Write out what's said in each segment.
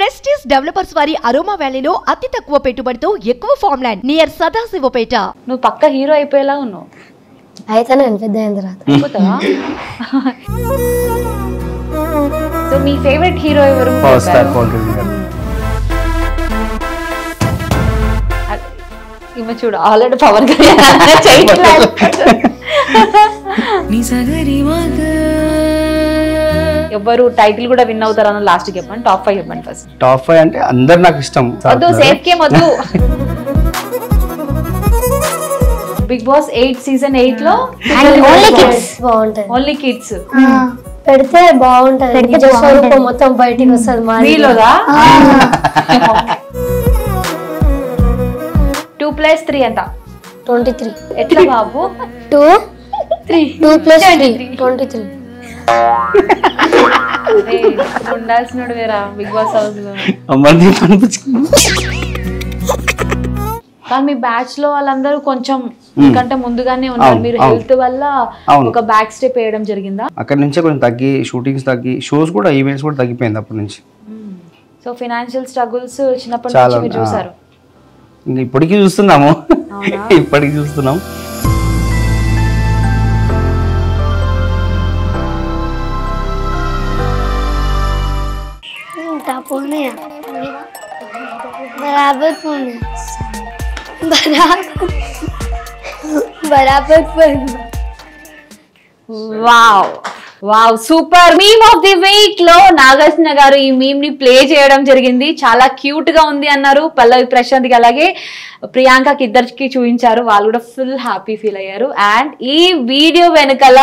Prestige developers వారి aroma వ్యాలీలో అతి తక్కువ పెట్టుబడితో ఎక్కువ ఫామ్ ల్యాండ్ నియర్ సదాశివపేట. నువ్వు పక్క హీరో అయిపోయేలా ఉన్నావు. అయితే నేను పెద్ద అయిన తర్వాత. అయిపోతావా? సో మీ ఫేవరెట్ హీరో ఎవరు? పవర్ స్టార్ పవన్ కళ్యాణ్ గారు ఈమె చూడు ఆల్రెడీ పవన్ కళ్యాణ్ చేయట్లేదు ఎవరు టైటిల్ కూడా విన్ అవుతారన్న లాస్ట్ చెప్పండి. టాప్ ఫైవ్ చెప్పండి ఫస్ట్ టాప్ ఫైవ్ అంటే అందరు నాకు ఇష్టం. వద్దు సేఫ్ గేమ్ వద్దు. బిగ్ బాస్ ఎయిట్ సీజన్ ఎయిట్లో ఓన్లీ కిడ్స్ బాగుంటది. ఓన్లీ కిడ్స్ పెడితే బాగుంటది. నిజ స్వరూపం మొత్తం బయటికి వస్తుంది మా మీలోదా? టూ ప్లస్ త్రీ ఎంత? ట్వంటీ త్రీ ఎట్లా బాబు? Two three two plus three twenty three ఉండాల్సినోడు వేరా బిగ్ బాస్ హౌస్లో కానీ మీ బ్యాచ్లో వాళ్ళందరూ కొంచెం మీకంటే ముందుగానే ఉన్నారు. మీరు. హెల్త్ వల్ల. ఒక బ్యాక్ స్టెప్ వేయడం జరిగిందా? అక్కడ నుంచే కొంచెం తగ్గి షూటింగ్స్ తగ్గి షోస్ కూడా ఈవెంట్స్ కూడా తగ్గిపోయింది అప్పటి నుంచి. సో ఫినాన్షియల్ స్ట్రగుల్స్ చిన్నప్పటి నుంచి మీరు. చూసారు. ఇప్పటికీ చూస్తున్నాము? ఇప్పటికీ చూస్తున్నాం. పోనీ बराबर పోనీ बराबर बराबर పోనీ wow wow super meme of the week లో నాగార్జున గారు ఈ మీమ్ ని ప్లే చేయడం జరిగింది చాలా క్యూట్ గా ఉంది అన్నారు పల్లవి ప్రశాంత్ కి అలాగే ప్రియాంకకి ఇద్దరికి చూపించారు వాళ్ళు కూడా ఫుల్ హ్యాపీ ఫీల్ అయ్యారు అండ్ ఈ వీడియో వెనకాల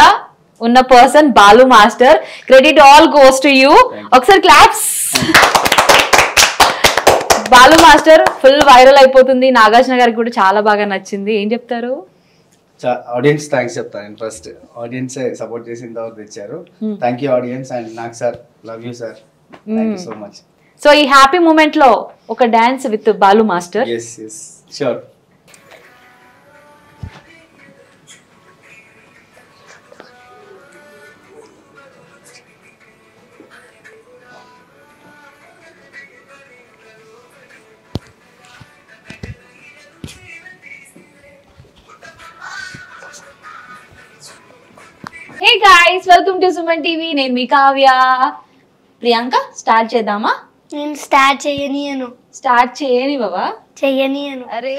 ఉన్న person Balu master credit all goes to you ఒకసారి claps Balu master full viral అయిపోతుంది. నాగార్జున గారికి కూడా చాలా బాగా నచ్చింది. ఏం చెప్తారు? ఆడియన్స్ థ్యాంక్స్ చెప్తాను నేను ఫస్ట్ ఆడియన్స్ సపోర్ట్ చేసి ఇంతవరకు తెచ్చారు. థ్యాంక్ యూ ఆడియన్స్ అండ్ నాకు sir love you sir thank you so much so ఈ హ్యాపీ మూమెంట్లో ఒక dance with Balu master yes yes sure guys welcome to Suman TV నేను మీ కావ్య. ప్రియాంక స్టార్ట్ చేద్దామా? నేను స్టార్ట్ చేయనియను. స్టార్ట్ చేయని బాబా చెయ్యనియను అరే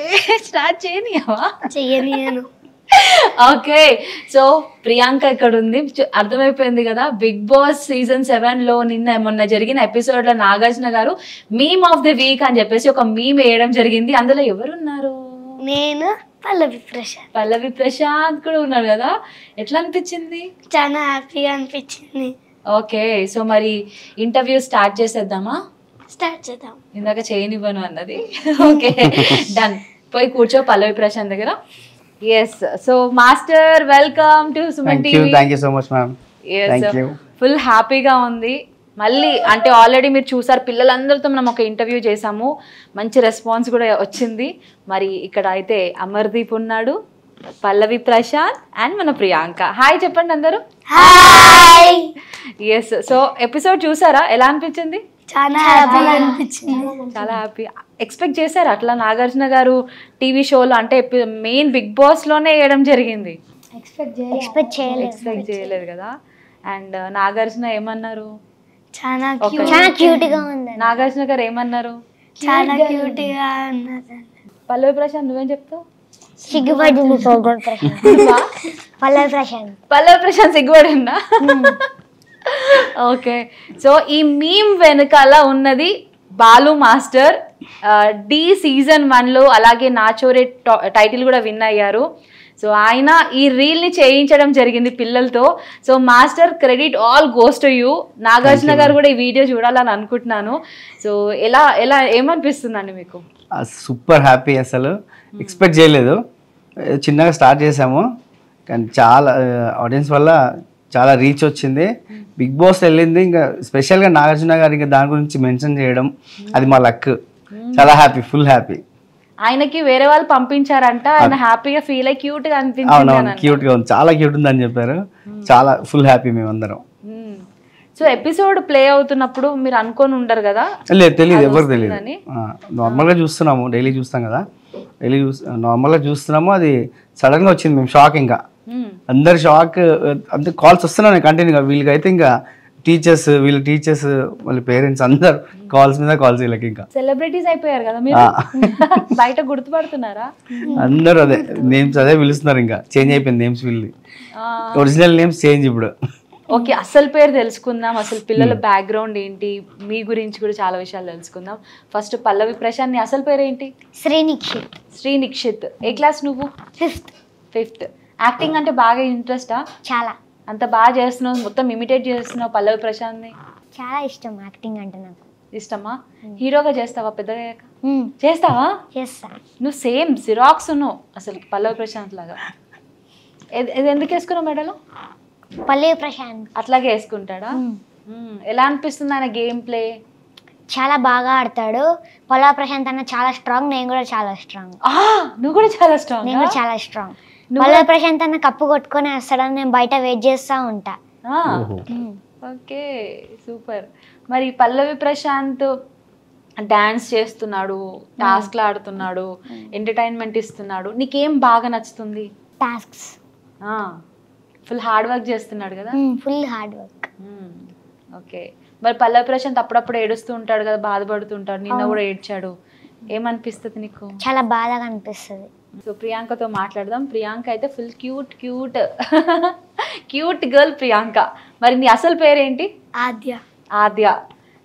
స్టార్ట్ చేయనియవా చెయ్యనియను ఓకే సో ప్రియాంక ఇక్కడ ఉంది అర్థమైపోయింది కదా బిగ్ బాస్ సీజన్ సెవెన్లో నిన్న మొన్న జరిగిన ఎపిసోడ్లో నాగార్జున గారు మీమ్ ఆఫ్ ది వీక్ అని చెప్పేసి ఒక మీమ్ వేయడం జరిగింది. అందులో ఎవరున్నారు? నేను పల్లవి ప్రశాంత్. పల్లవి ప్రశాంత్ కూడా ఉన్నారు కదా? ఎట్లా అనిపించింది? చాలా హ్యాపీగా అనిపించింది. ఓకే సో మరి ఇంటర్వ్యూ స్టార్ట్ చేసేద్దామా? స్టార్ట్ చేద్దాం. ఇందాక చేయనివ్వను అన్నది. Okay done. పోయి కూర్చో పల్లవి ప్రశాంత్ దగ్గర. Yes so master welcome to Suman TV thank you so much ma'am full హ్యాపీగా ఉంది. మళ్ళీ అంటే ఆల్రెడీ మీరు చూసారు పిల్లలందరితో మనం ఒక ఇంటర్వ్యూ చేసాము. మంచి రెస్పాన్స్ కూడా వచ్చింది. మరి ఇక్కడ అయితే అమర్దీప్ ఉన్నాడు పల్లవి ప్రశాంత్ అండ్ మన ప్రియాంక. హాయ్ చెప్పండి అందరూ. హాయ్ ఎస్ సో ఎపిసోడ్ చూసారా? ఎలా అనిపించింది? చాలా హ్యాపీగా అనిపించింది. చాలా హ్యాపీ ఎక్స్పెక్ట్ చేశారు అట్లా నాగార్జున గారు టీవీ షోలో అంటే మెయిన్ బిగ్ బాస్లోనే వేయడం జరిగింది? ఎక్స్పెక్ట్ చేయలేదు. ఎక్స్పెక్ట్ చేయలేదు. కదా. అండ్ నాగార్జున ఏమన్నారు? చాలా చాలా క్యూట్గా ఉంది నాగార్జున గారు ఏమన్నారు? చాలా క్యూట్గా ఉన్నది పల్లవి ప్రశాంత్ నువ్వేం చెప్తావు? సిగ్గుపడింది పల్లవి ప్రశాంత్. పల్లవి ప్రశాంత్ సిగ్గుపడిందా? ఓకే. సో ఈ మీమ్ వెనకాల ఉన్నది బాలు మాస్టర్. డి సీజన్ వన్లో అలాగే నాచోరే టైటిల్ కూడా విన్ అయ్యారు. సో ఆయన ఈ రీల్ని చేయించడం జరిగింది పిల్లలతో. So master credit all goes to you. Nagarjuna garu కూడా ఈ వీడియో చూడాలని అనుకుంటున్నాను. సో ఎలా ఎలా ఏమనిపిస్తుందండి మీకు? సూపర్ హ్యాపీ అసలు. ఎక్స్పెక్ట్ చేయలేదు. చిన్నగా స్టార్ట్ చేసాము. కానీ చాలా ఆడియన్స్ వల్ల చాలా రీచ్ వచ్చింది. బిగ్ బాస్ వెళ్ళింది. ఇంకా స్పెషల్గా నాగార్జున గారు ఇంకా దాని గురించి మెన్షన్ చేయడం. అది మా లక్. చాలా హ్యాపీ ఫుల్ హ్యాపీ. ఆయనకి వేరే వాళ్ళు పంపించారంట. ఆయన హ్యాపీగా ఫీల్ అయ్యి క్యూట్గా అనిపించింది అవునవును క్యూట్గా ఉంది. చాలా క్యూట్ ఉందని చెప్పారు. చాలా ఫుల్ హ్యాపీ మేమందరం. సో ఎపిసోడ్ ప్లే అవుతున్నప్పుడు మీరు అనుకొని ఉండరు కదా? లేదు తెలియదు ఎవరు తెలియదు? నార్మల్గా చూస్తున్నాము డైలీ చూస్తాం కదా. డైలీ చూస్ నార్మల్గా చూస్తున్నాము అది సడన్గా వచ్చింది మేము షాక్ ఇంకా. అందరు షాక్ అంటే కాల్స్ వస్తున్నాయి కంటిన్యూగా వీళ్ళకైతే ఇంకా టీచర్స్ వీళ్ళ టీచర్స్ వాళ్ళ పేరెంట్స్ అందరు కాల్స్ మీద కాల్స్ వీళ్ళకి ఇంకా. సెలబ్రిటీస్ అయిపోయారు కదా మీరు? బయట గుర్తుపడుతున్నారా? అందరూ అదే నేమ్స్ అదే పిలుస్తున్నారు ఇంకా. చేంజ్ అయిపోయింది నేమ్స్ వీళ్ళది. ఒరిజినల్ నేమ్స్ చేంజ్ ఇప్పుడు. ఓకే అసలు పేరు తెలుసుకుందాం. అసలు పిల్లల బ్యాక్గ్రౌండ్ ఏంటి? మీ గురించి కూడా చాలా విషయాలు తెలుసుకుందాం. ఫస్ట్ పల్లవి ప్రశాంత్ నీ అసలు పేరు ఏంటి శ్రీనిక్షిత్. శ్రీ నిక్షిత్ ఏ క్లాస్ నువ్వు? ఫిఫ్త్ ఫిఫ్త్ యాక్టింగ్ అంటే బాగా ఇంట్రెస్టా చాలా. అంత బాగా చేస్తున్నావు మొత్తం ఇమిటేట్ చేస్తున్నావు పల్లవి ప్రశాంత్ని. చాలా ఇష్టం యాక్టింగ్ అంటే నాకు. ఇష్టమా? హీరోగా చేస్తావా పెద్దగా. చేస్తావా? చేస్తా. నువ్వు సేమ్ సిరాక్స్ ఉన్నావు అసలు పల్లవి ప్రశాంత్ లాగా. ఇది ఎందుకు వేసుకున్నావు మెడలో? పల్లవి ప్రశాంత్. అట్లాగే వేసుకుంటాడా. ఎలా అనిపిస్తుంది ఆయన గేమ్ ప్లే? చాలా బాగా ఆడతాడు. పల్లవి ప్రశాంత్ అన్న చాలా స్ట్రాంగ్ నేను కూడా చాలా స్ట్రాంగ్ నువ్వు కూడా చాలా స్ట్రాంగ్ నేను చాలా స్ట్రాంగ్ నువ్వు- పల్లవి ప్రశాంత్ అన్న కప్పు కొట్టుకొని వస్తాడని నేను బయట వెయిట్ చేస్తా ఉంటా. Okay super. మరి పల్లవి ప్రశాంత్ డాన్స్ చేస్తున్నాడు టాస్క్లు ఆడుతున్నాడు ఎంటర్టైన్మెంట్ ఇస్తున్నాడు. నీకేం బాగా నచ్చుతుంది? టాస్క్స్ ఫుల్ హార్డ్ వర్క్ చేస్తున్నాడు కదా? Full hard work. ఓకే. మరి పల్లవి ప్రశాంత్ అప్పుడప్పుడు ఏడుస్తూ ఉంటాడు కదా బాధపడుతూ ఉంటాడు. నిన్న కూడా ఏడ్చాడు. ఏమనిపిస్తుంది నీకు? చాలా బాధగా అనిపిస్తుంది. సో ప్రియాంకతో మాట్లాడదాం. ప్రియాంక అయితే full cute cute cute girl Priyanka మరి నీ అసలు పేరేంటి? ఆద్య. ఆద్య.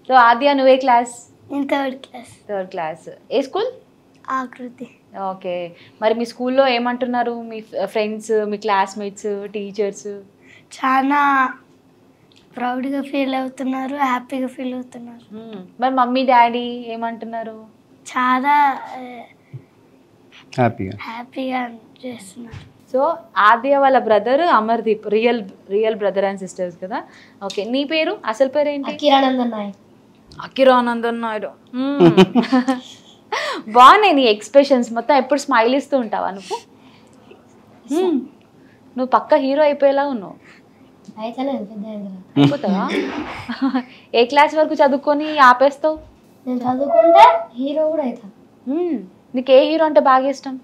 సో ఆద్య నువ్వే క్లాస్ నేను థర్డ్ క్లాస్ థర్డ్ క్లాస్ ఏ స్కూల్ ఆకృతి. ఓకే మరి మీ స్కూల్లో ఏమంటున్నారు? మీ ఫ్రెండ్స్ మీ క్లాస్మేట్స్ టీచర్స్ చాలా ప్రౌడ్గా ఫీల్ అవుతున్నారు హ్యాపీగా ఫీల్ అవుతున్నారు. మరి మమ్మీ డాడీ ఏమంటున్నారు? చాలా హ్యాపీగా హ్యాపీగా చేస్తున్నారు సో ఆద్య వాళ్ళ brother Amardeep real real brother and sisters కదా. ఓకే నీ పేరు? అసలు పేరు ఏంటి? కిరానందన్ నాయక్ అకిరానందన్ నాయుడు. బాగున్నాయి నీ ఎక్స్ప్రెషన్స్ మొత్తం ఎప్పుడు స్మైల్ ఇస్తూ ఉంటావా నువ్వు? మ్మ్. నువ్వు పక్క హీరో అయిపోయేలా ఉన్నావు. అయిపోతావా? ఏ క్లాస్ వరకు చదువుకొని ఆపేస్తావు? నేను చదువుకుంటే హీరో కూడా అవుతాను మ్మ్. నీకు ఏ హీరో అంటే బాగా ఇష్టం?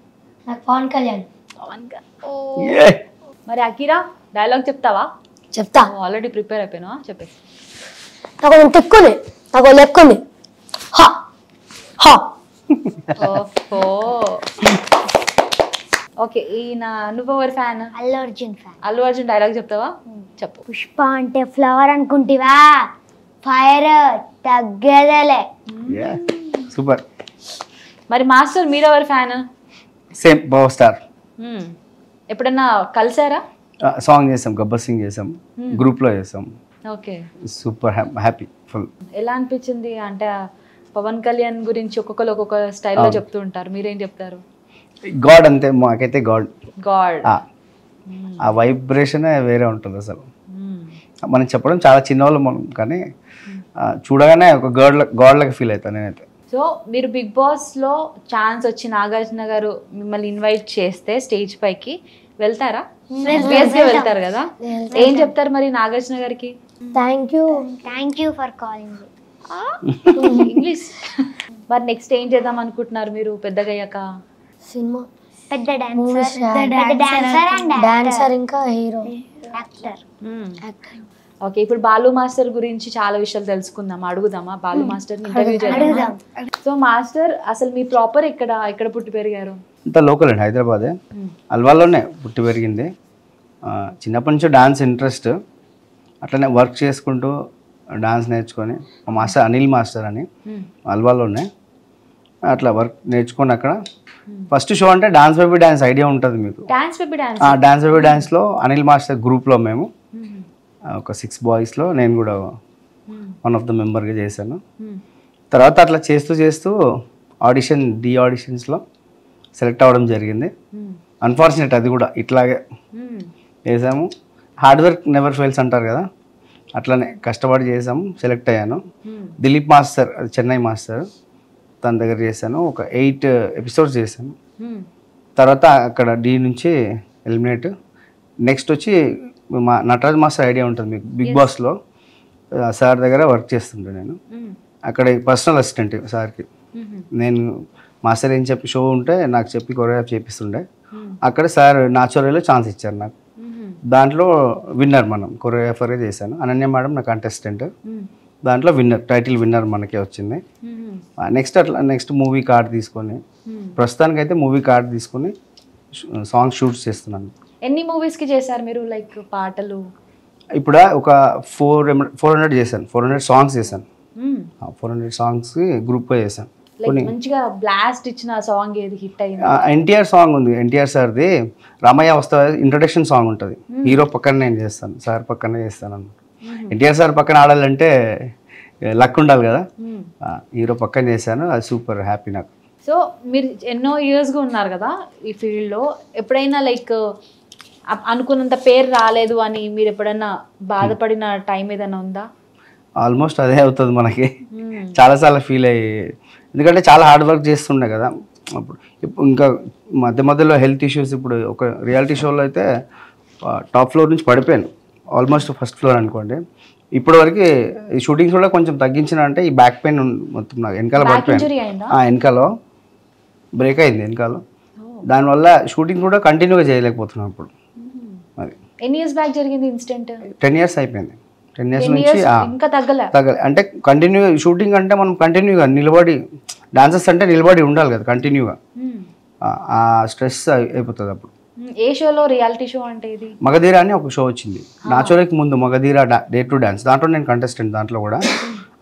నాకు పవన్ కళ్యాణ్. పవన్ ఓ. మరి అకిరా డైలాగ్ చెప్తావా? చెప్తా. ఆల్రెడీ ప్రిపేర్ అయిపోయినా చెప్పేసి. నాకు కొంచెం తిక్కుంది నాకు లెక్కుంది హా! హా! ఓహో. ఓకే ఈయన నువ్వు ఎవరి fan? Allu Arjun fan. Allu Arjun dialogue చెప్తావా? చెప్పు. పుష్ప అంటే ఫ్లవర్ అనుకుంటివా? ఫైర్ తగ్గేదేలే. సూపర్ మరి మాస్టర్ మీరు ఎవరి ఫ్యాన్? Same power star. ఎప్పుడన్నా కలిసారా? సాంగ్ చేసాం గబ్బర్ సింగ్ చేసాం గ్రూప్లో చేసాం. ఓకే. Super happy full. ఎలా అనిపించింది? అంటే పవన్ కళ్యాణ్ గురించి ఒక్కొక్కరు ఒక్కొక్క స్టైల్లో చెప్తూ ఉంటారు. మీరేం చెప్తారు? గాడ్ అంతే మాకైతే గాడ్. గాడ్. ఆ. వైబ్రేషన్ వేరే ఉంటుంది అసలు. మనం చెప్పడం చాలా చిన్నవాళ్ళు మనం కానీ చూడగానే ఒక గాడ్ గాడ్ లాగా ఫీల్ అవుతాను నేనైతే. సో మీరు బిగ్ బాస్లో ఛాన్స్ వచ్చి నాగార్జున గారు మిమ్మల్ని ఇన్వైట్ చేస్తే స్టేజ్ పైకి వెళ్తారా? గా వెళ్తారు కదా? ఏం చెప్తారు మరి నాగార్జున గారికి? Thank you thank you for calling English మరి నెక్స్ట్ ఏం చేద్దాం అనుకుంటున్నారు మీరు పెద్దగా అయ్యాక? సినిమా. పెద్ద డాన్సర్ డాన్సర్ ఇంకా హీరో. యాక్టర్ ఓకే ఇప్పుడు బాలు మాస్టర్ గురించి చాలా విషయాలు తెలుసుకుందాం అడుగుదామా? బాలు మాస్టర్ ఇంటర్వ్యూ చేద్దాం సో మాస్టర్ అసలు మీ ప్రాపర్ ఇక్కడ ఇక్కడ పుట్టి పెరిగారు? అంతా లోకల్ అండి హైదరాబాదే. అల్వాల్లోనే పుట్టి పెరిగింది. చిన్నప్పటి నుంచి డాన్స్ ఇంట్రెస్ట్ అట్లనే వర్క్ చేసుకుంటూ డాన్స్ నేర్చుకొని మా మాస్టర్ అనిల్ మాస్టర్ అని అల్వాల్లోనే అట్లా వర్క్ నేర్చుకొని అక్కడ. ఫస్ట్ షో అంటే డాన్స్ బేబీ డాన్స్ ఐడియా ఉంటుంది మీకు. డాన్స్ బేబీ డాన్స్ ఆ డాన్స్ బేబీ డాన్స్లో అనిల్ మాస్టర్ గ్రూప్లో మేము ఒక సిక్స్ బాయ్స్లో నేను కూడా వన్ ఆఫ్ ద మెంబర్గా చేశాను. తర్వాత అట్లా చేస్తూ చేస్తూ ఆడిషన్ డి ఆడిషన్స్లో సెలెక్ట్ అవ్వడం జరిగింది. అన్ఫార్చునేట్ అది కూడా ఇట్లాగే చేసాము హార్డ్ వర్క్ నెవర్ ఫెయిల్స్ అంటారు కదా. అట్లనే కష్టపడి చేసాము సెలెక్ట్ అయ్యాను. దిలీప్ మాస్టర్ అది చెన్నై మాస్టర్ తన దగ్గర చేశాను. ఒక ఎయిట్ ఎపిసోడ్స్ చేశాను. తర్వాత అక్కడ డి నుంచి ఎలిమినేట్ నెక్స్ట్ వచ్చి మా నటరాజ్ మాస్టర్ ఐడియా ఉంటుంది మీకు బిగ్ బాస్లో. సార్ దగ్గర వర్క్ చేస్తుండే నేను. అక్కడ పర్సనల్ అసిస్టెంట్ సార్కి. నేను మాస్టర్ ఏం చెప్పి షో ఉంటే నాకు చెప్పి కొరియోగ్రాఫ్ చేపిస్తుండే. అక్కడ సార్ నాచురల్లో ఛాన్స్ ఇచ్చారు నాకు. దాంట్లో విన్నర్ మనం కొరియోగ్రాఫరే చేశాను. అనన్య మేడం నా కంటెస్టెంట్ దాంట్లో విన్నర్ టైటిల్ విన్నర్ మనకే వచ్చింది. నెక్స్ట్ అట్లా నెక్స్ట్ మూవీ కార్డ్ తీసుకొని ప్రస్తుతానికైతే మూవీ కార్డ్ తీసుకొని సాంగ్ షూట్స్ చేస్తున్నాను. ఎన్ని మూవీస్కి చేశారు మీరు? లైక్ పాటలు? ఇప్పుడు ఒక ఫోర్ ఫోర్ హండ్రెడ్ చేశాను. ఫోర్ హండ్రెడ్ సాంగ్స్ చేశాను. ఫోర్ హండ్రెడ్ సాంగ్స్ గ్రూప్గా చేశాను. మంచిగా బ్లాస్ట్ ఇచ్చిన సాంగ్ ఏది హిట్ అయింది ఎన్టీఆర్ సాంగ్ ఉంది. ఎన్టీఆర్ సార్ది రామయ్య వస్తా ఇంట్రొడక్షన్ సాంగ్ ఉంటుంది. హీరో పక్కన నేను చేస్తాను. సార్ పక్కనే చేస్తాను అన్నమాట ఎన్టీఆర్ సార్ పక్కన ఆడాలంటే లక్ ఉండాలి కదా? హీరో పక్కన చేశాను. అది సూపర్ హ్యాపీ నాకు. సో మీరు ఎన్నో ఇయర్స్గా ఉన్నారు కదా ఈ ఫీల్డ్లో ఎప్పుడైనా లైక్ అనుకున్నంత పేరు రాలేదు అని మీరు ఎప్పుడైనా బాధపడిన టైం ఏదైనా ఉందా? ఆల్మోస్ట్ అదే అవుతుంది మనకి. చాలా చాలా ఫీల్ అయ్యి ఎందుకంటే చాలా హార్డ్ వర్క్ చేస్తుండే కదా. అప్పుడు ఇంకా మధ్య మధ్యలో హెల్త్ ఇష్యూస్ ఇప్పుడు ఒక రియాలిటీ షోలో అయితే టాప్ ఫ్లోర్ నుంచి పడిపోయాను. ఆల్మోస్ట్ ఫస్ట్ ఫ్లోర్ అనుకోండి. ఇప్పటి వరకు ఈ షూటింగ్స్ కూడా కొంచెం తగ్గించిన అంటే ఈ బ్యాక్ పెయిన్ మొత్తం నాకు వెనకాల పడిపోయాను. వెనకాల. బ్రేక్ అయింది వెనకాల. దానివల్ల షూటింగ్ కూడా కంటిన్యూగా చేయలేకపోతున్నాను ఇప్పుడు అది. ఎన్ని ఇయర్స్ బ్యాక్ జరిగింది ఇన్సిడెంట్? టెన్ ఇయర్స్ అయిపోయింది. టెన్ ఇయర్స్ నుంచి ఇంకా తగ్గలే. తగ్గ అంటే కంటిన్యూ షూటింగ్ అంటే మనం కంటిన్యూగా నిలబడి డాన్సర్స్ అంటే నిలబడి ఉండాలి కదా కంటిన్యూగా. ఆ స్ట్రెస్ అయిపోతుంది అప్పుడు. ఏ షోలో రియాలిటీ షో అంటే ఇది? మగధీర అని ఒక షో వచ్చింది. నాచురల్కి ముందు మగధీర డే టు డాన్స్. దాంట్లో నేను కంటెస్టెంట్ దాంట్లో కూడా.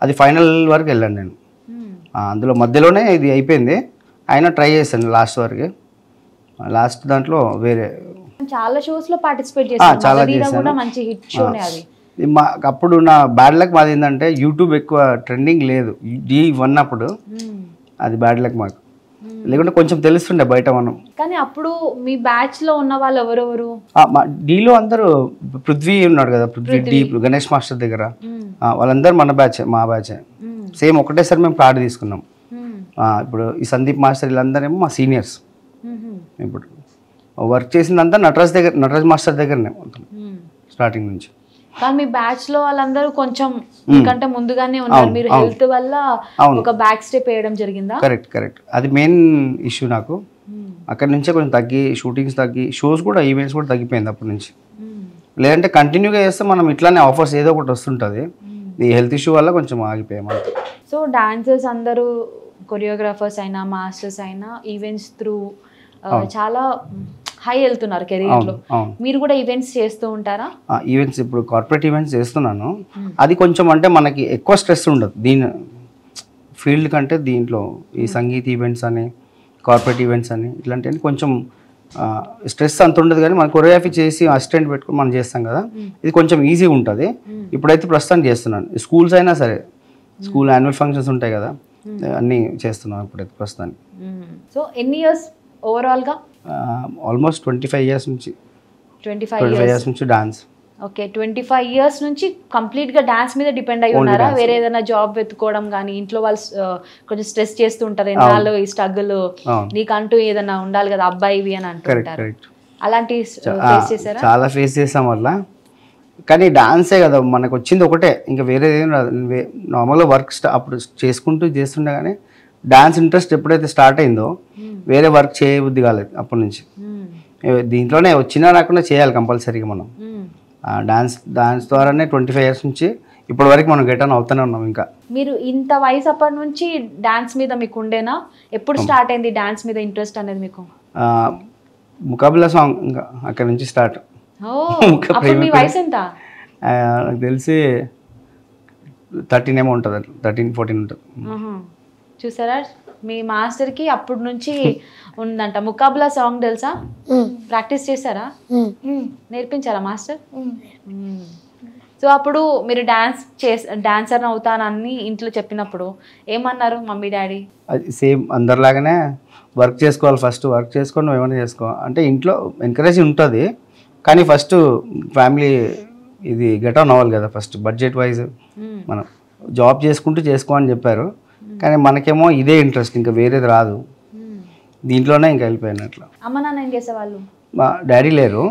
అది ఫైనల్ వరకు వెళ్ళాను నేను. అందులో మధ్యలోనే ఇది అయిపోయింది. అయినా ట్రై చేశాను లాస్ట్ వరకు. లాస్ట్ దాంట్లో వేరే చాలా షోస్లో పార్టిసిపేట్ ఆ, చేశాను చాలా మగధీర చేశాను. కూడా మంచి హిట్ షోనే అది. ఇది మా అప్పుడు నా బ్యాడ్ లక్ మాది ఏంటంటే యూట్యూబ్ ఎక్కువ ట్రెండింగ్ లేదు. డి వన్ అప్పుడు. మ్మ్. అది బ్యాడ్ లక్ మాకు. లేకుంటే కొంచెం తెలుస్తుండే బయట మనం. కానీ అప్పుడు మీ బ్యాచ్లో ఉన్న వాళ్ళు ఎవరెవరు? డీలో అందరూ పృథ్వీ ఉన్నాడు కదా పృథ్వీ డీ గణేష్ మాస్టర్ దగ్గర. ఆ, వాళ్ళందరూ మన బ్యాచ్ మా బ్యాచ్. సేమ్ ఒకటేసారి మేము కార్డు తీసుకున్నాం. ఇప్పుడు ఈ సందీప్ మాస్టర్ వీళ్ళందరేమో మా సీనియర్స్. ఇప్పుడు వర్క్ చేసిందంతా నటరాజ్ దగ్గర నటరాజ్ మాస్టర్ దగ్గరనే మొత్తం. స్టార్టింగ్ నుంచి కానీ మీ బ్యాచ్లో వాళ్ళందరూ కొంచెం మీకంటే ముందుగానే ఉన్నారు మీరు. హెల్త్ వల్ల. ఒక బ్యాక్ స్టెప్ వేయడం జరిగిందా కరెక్ట్ కరెక్ట్ అది మెయిన్ ఇష్యూ నాకు. అక్కడి నుంచే కొంచెం తగ్గి షూటింగ్స్ తగ్గి షోస్ కూడా ఈవెంట్స్ కూడా తగ్గిపోయింది అప్పటి నుంచి. లేదంటే కంటిన్యూగా చేస్తే మనం ఇట్లానే ఆఫర్స్ ఏదో ఒకటి వస్తుంటుంది ఈ హెల్త్ ఇష్యూ వల్ల కొంచెం ఆగిపోయాం సో డాన్సర్స్ అందరూ కొరియోగ్రాఫర్స్ అయినా మాస్టర్స్ అయినా ఈవెంట్స్ త్రూ చాలా హై వెళ్తున్నారు కెరీర్లో. అవును. అవును మీరు కూడా ఈవెంట్స్ చేస్తూ ఉంటారా? ఈవెంట్స్ ఇప్పుడు కార్పొరేట్ ఈవెంట్స్ చేస్తున్నాను. అది కొంచెం అంటే మనకి ఎక్కువ స్ట్రెస్ ఉండదు. దీని ఫీల్డ్ కంటే దీంట్లో ఈ సంగీత్ ఈవెంట్స్ అని కార్పొరేట్ ఈవెంట్స్ అని ఇట్లాంటివన్నీ కొంచెం స్ట్రెస్ అంత ఉండదు కానీ మనం కొరియోగ్రఫీ చేసి అసిస్టెంట్ పెట్టుకొని మనం చేస్తాం కదా. ఇది కొంచెం ఈజీగా ఉంటుంది. ఇప్పుడైతే ప్రస్తుతం చేస్తున్నాను. స్కూల్స్ అయినా సరే స్కూల్ యాన్యువల్ ఫంక్షన్స్ ఉంటాయి కదా. అన్నీ చేస్తున్నాను ఇప్పుడైతే ప్రస్తుతానికి. సో ఎన్ని ఇయర్స్ ఓవరాల్గా ఆల్మోస్ట్ ట్వంటీ ఫైవ్ ఇయర్స్ నుంచి. Twenty five years. నుంచి dance. Okay twenty five years నుంచి కంప్లీట్గా డాన్స్ మీద డిపెండ్ అయి ఉన్నారా. వేరే ఏదైనా జాబ్ వెతుకోవడం కానీ ఇంట్లో వాళ్ళు కొంచెం స్ట్రెస్ చేస్తూ ఉంటారు. ఎన్నాళ్ళు ఈ స్ట్రగుల్? నీకంటూ ఏదైనా ఉండాలి కదా అబ్బాయివి అని అంటుంటారు. అలాంటి ఆ, ఫేస్ చేశారా? చాలా ఫేస్ చేసాం వల్ల కానీ డాన్సే కదా మనకు వచ్చింది ఒకటే. ఇంకా వేరేది ఏం రాదు నార్మల్గా వర్క్ అప్పుడు చేసుకుంటూ చేస్తుండే కానీ డాన్స్ ఇంట్రెస్ట్ ఎప్పుడైతే స్టార్ట్ అయిందో వేరే వర్క్ చేయబుద్ధి కాలేదు అప్పటి నుంచి. ఏ- దీంట్లోనే వచ్చినా రాకుండా చేయాలి కంపల్సరీగా మనం. మ్మ్. ఆ డాన్స్ డాన్స్ ద్వారానే ట్వంటీ ఫైవ్ ఇయర్స్ నుంచి ఇప్పటి వరకు మనం గెట్ ఆన్ అవుతూనే ఉన్నాం ఇంకా. మీరు ఇంత వయసు అప్పటి నుంచి డాన్స్ మీద మీకు ఉండేనా? ఎప్పుడు స్టార్ట్ అయింది డాన్స్ మీద ఇంట్రెస్ట్ అనేది మీకు? ముకాబిలా సాంగ్ ఇంకా అక్కడ నుంచి స్టార్ట్ మీ వయసు ఎంత? నాకు తెలిసి థర్టీన్ ఏమో ఉంటుంది థర్టీన్ ఫోర్టీన్ ఉంటుంది. చూసారా? మీ మాస్టర్కి అప్పటి నుంచి ఉందంట. ముకాబులా సాంగ్ తెలుసా? ప్రాక్టీస్ చేశారా? నేర్పించారా మాస్టర్? సో అప్పుడు మీరు డాన్స్ చేస్ డాన్సర్ అవుతానని ఇంట్లో చెప్పినప్పుడు ఏమన్నారు మమ్మీ డాడీ? అది సేమ్ అందరిలాగానే వర్క్ చేసుకోవాలి ఫస్ట్ వర్క్ చేసుకొని నువ్వు ఏమైనా చేసుకో. అంటే ఇంట్లో ఎంకరేజ్ ఉంటుంది కానీ ఫస్ట్ ఫ్యామిలీ ఇది గెట్ ఆన్ అవ్వాలి కదా ఫస్ట్ బడ్జెట్ వైజ్ మనం జాబ్ చేసుకుంటూ చేసుకో అని చెప్పారు. కానీ మనకేమో ఇదే ఇంట్రెస్ట్ ఇంకా వేరేది రాదు. దీంట్లోనే ఇంకా వెళ్ళిపోయాను అట్లా. అమ్మ నాన్న ఏం చేసేవాళ్ళు? మా డాడీ లేరు.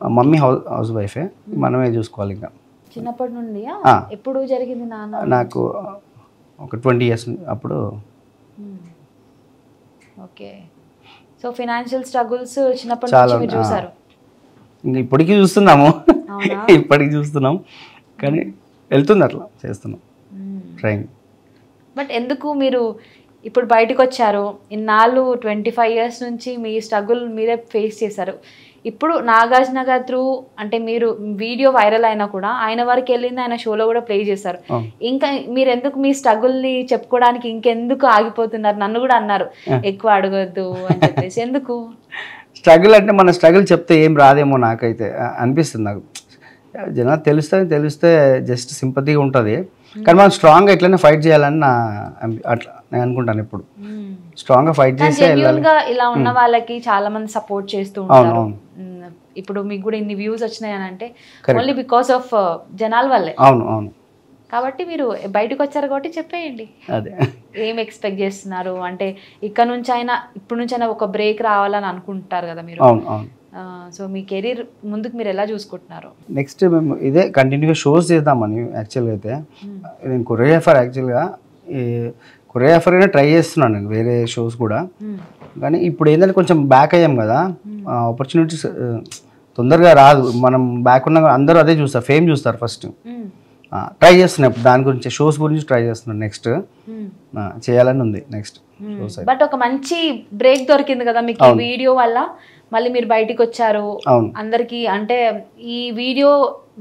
మమ్మీ హౌస్ హౌస్ వైఫే. మనమే చూసుకోవాలి ఇంకా. చిన్నప్పటి నుండి. ఎప్పుడు జరిగింది నాన్న? నాకు ఒక ట్వంటీ ఇయర్స్ అప్పుడు. ఓకే. సో ఫినాన్షియల్ స్ట్రగుల్స్ చిన్నప్పటి నుంచి. చూసారు. ఇంక ఇప్పటికీ చూస్తున్నాము? ఇప్పటికీ చూస్తున్నాం. కానీ వెళ్తుంది అట్లా చేస్తున్నాం. ట్రైన్ బట్ ఎందుకు మీరు ఇప్పుడు బయటకు వచ్చారు ఇన్నాళ్ళు ట్వంటీ ఫైవ్ ఇయర్స్ నుంచి మీ స్ట్రగుల్ మీరే ఫేస్ చేశారు. ఇప్పుడు నాగార్జున గారు త్రూ అంటే మీరు వీడియో వైరల్ అయినా కూడా ఆయన వరకు వెళ్ళింది ఆయన షోలో కూడా ప్లే చేశారు. ఇంకా మీరు ఎందుకు మీ struggle ని చెప్పుకోవడానికి ఇంకెందుకు ఆగిపోతున్నారు? నన్ను కూడా అన్నారు. ఎక్కువ అడగొద్దు అని చెప్పేసి. ఎందుకు? స్ట్రగుల్ అంటే మన స్ట్రగుల్ చెప్తే ఏం రాదేమో నాకైతే అనిపిస్తుంది నాకు. జనాలు తెలుస్తే తెలిస్తే జస్ట్ సింపతిగా ఉంటుంది. కానీ మనం స్ట్రాంగ్గా ఇట్లనే ఫైట్ చేయాలని నా అట్లా నేను అనుకుంటాను ఎప్పుడు. స్ట్రాంగ్గా ఫైట్ చేసే జెన్యున్ వెళ్ళాలి. గా ఇలా ఉన్న వాళ్ళకి చాలా మంది సపోర్ట్ చేస్తూ ఉంటారు. మ్మ్. ఇప్పుడు మీకు కూడా ఇన్ని వ్యూస్ వచ్చినాయి అని అంటే. ఓన్లీ బికాస్ ఆఫ్ జనాల వల్లే. అవును అవును. కాబట్టి మీరు బయటకు వచ్చారు కాబట్టి చెప్పేయండి. అదే. ఏం ఎక్స్పెక్ట్ చేస్తున్నారు? అంటే ఇక్కడ నుంచి అయినా ఇప్పుడు నుంచి అయినా ఒక బ్రేక్ రావాలని అనుకుంటారు కదా మీరు. అవును అవును. సో మీ కెరీర్ ముందుకు మీరు ఎలా చూసుకుంటున్నారు? నెక్స్ట్ మేము ఇదే కంటిన్యూగా షోస్ చేద్దామని యాక్చువల్గా అయితే. నేను కొరియోగ్రాఫర్ యాక్చువల్గా ఈ కొరియోగ్రాఫర్ అయినా ట్రై చేస్తున్నాను నేను వేరే షోస్ కూడా. కానీ ఇప్పుడు ఏంటంటే కొంచెం బ్యాక్ అయ్యాం కదా. ఆపర్చునిటీస్ తొందరగా రాదు. మనం బ్యాక్ ఉన్నా అందరూ అదే చూస్తారు ఫేమ్ చూస్తారు ఫస్ట్ ట్రై చేస్తున్నాను దాని గురించి షోస్ గురించి ట్రై చేస్తున్నాను నెక్స్ట్ చేయాలని ఉంది నెక్స్ట్ బట్ ఒక మంచి బ్రేక్ దొరికింది కదా మీకు వీడియో వల్ల? మళ్ళీ మీరు బయటికి వచ్చారు అవును. అందరికి అంటే ఈ వీడియో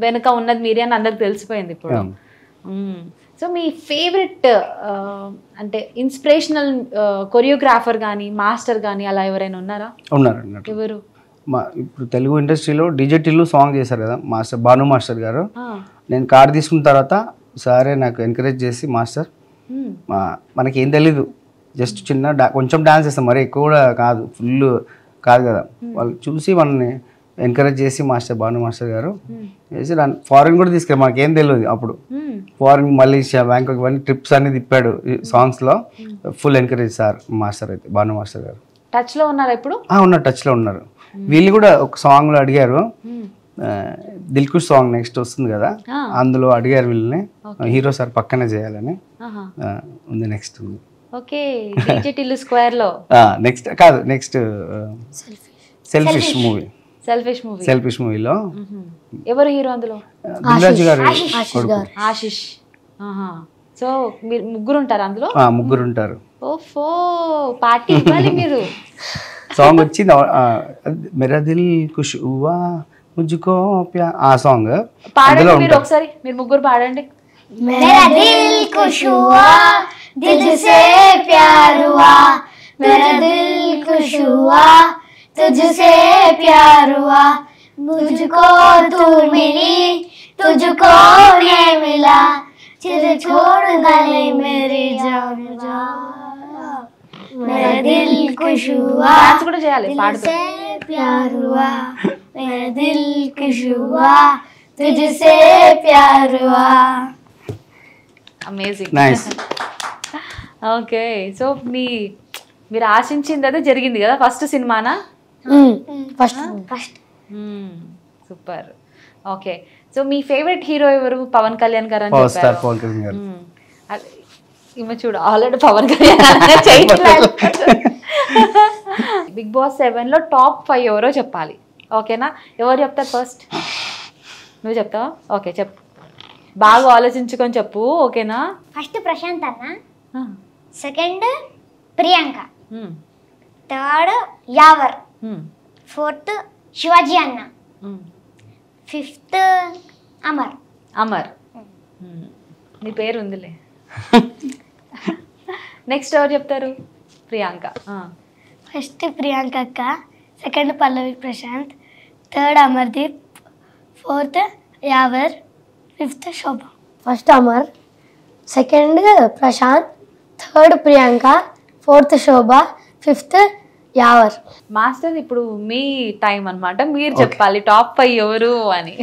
వెనుక ఉన్నది మీరే అని అందరికి తెలిసిపోయింది ఇప్పుడు. సో మీ ఫేవరెట్ అంటే ఇన్స్పిరేషనల్ కొరియోగ్రాఫర్ కానీ మాస్టర్ కానీ అలా ఎవరైనా ఉన్నారా? ఉన్నారు ఎవరు? మా ఇప్పుడు తెలుగు ఇండస్ట్రీలో డీజే టిల్లు సాంగ్ చేశారు కదా మాస్టర్ భాను మాస్టర్ గారు. నేను కార్ తీసుకున్న తర్వాత సారే నాకు ఎంకరేజ్ చేసి మాస్టర్ మనకేం తెలీదు. జస్ట్ చిన్న డా కొంచెం డాన్స్ చేస్తాం. మరి ఎక్కువ కూడా కాదు. ఫుల్ కాదు కదా. వాళ్ళు చూసి మనల్ని ఎంకరేజ్ చేసి మాస్టర్ భాను మాస్టర్ గారు చేసి దాన్ని ఫారిన్ కూడా తీసుకెళ్ళి మనకేం తెలియదు అప్పుడు. ఫారిన్ మలేషియా బ్యాంకాక్ ఇవన్నీ ట్రిప్స్ అన్ని తిప్పాడు సాంగ్స్లో ఫుల్ ఎంకరేజ్ సార్ మాస్టర్ అయితే భాను మాస్టర్ గారు. టచ్లో ఉన్నారా ఇప్పుడు ఉన్నారు టచ్లో ఉన్నారు. వీళ్ళు కూడా ఒక సాంగ్లో అడిగారు. దిల్కుష్ సాంగ్ నెక్స్ట్ వస్తుంది కదా. అందులో అడిగారు వీళ్ళని. హీరో సార్ పక్కనే చేయాలని. ఉంది నెక్స్ట్ ఉంది. ఓకే స్క్వేర్లో నెక్స్ట్ కాదు next selfish movie. Selfish movie selfish మూవీలో. ఎవరు హీరో అందులో? దిల్రాజు గారు ఆశిష్ సో మీరు ముగ్గురు ఉంటారు అందులో? ముగ్గురు ఉంటారు. ఓఫో పార్టీ ఇవ్వాలి మీరు. సాంగ్ వచ్చింది మెరా దిల్ కుష్ హువా ముజుకో ఆ సాంగ్. పాడండి మీరు ఒకసారి మీరు ముగ్గురు పాడండి. మెరా దిల్ కుష్ హువా दिल से प्यार हुआ मेरा दिल खुश हुआ तुझसे प्यार हुआ। मुझको तू मिली तुझको ये मिला। तुझे छोड़ नहीं मेरे जान जा। मेरा दिल खुश हुआ दिल से प्यार हुआ। मेरा दिल खुश हुआ तुझसे प्यार हुआ। Amazing. Nice. ఓకే. సో మీ మీరు ఆశించింది అదే జరిగింది కదా ఫస్ట్ సినిమానా? First first. Super. Okay. So మీ ఫేవరెట్ హీరో ఎవరు? పవన్ కళ్యాణ్ గారు అని చెప్పారు. పవన్ కళ్యాణ్ గారు. మ్మ్. అదే, ఈమె చూడు already Pawan Kalyan Bigg Boss సెవెన్లో టాప్ ఫైవ్ ఎవరో చెప్పాలి. ఓకేనా? ఎవరు చెప్తారు ఫస్ట్? నువ్వు చెప్తావా? ఓకే చెప్పు. బాగా ఆలోచించుకొని చెప్పు ఓకేనా? ఫస్ట్ ప్రశాంత్ అన్న. Second Priyanka. Third Yawar. Fourth Shivaji అన్న. ఫిఫ్త్ అమర్. అమర్. నీ పేరు ఉందిలే. నెక్స్ట్ ఎవరు చెప్తారు? ప్రియాంక. ఫస్ట్ ప్రియాంక అక్క second Pallavi Prashanth third Amardeep fourth Yawar fifth Shobha. First Amar second Prashanth third Priyanka fourth Shobha fifth Yawar. Master ఇప్పుడు మీ టైం అన్నమాట. మీరు చెప్పాలి టాప్ ఫైవ్ ఎవరు అని.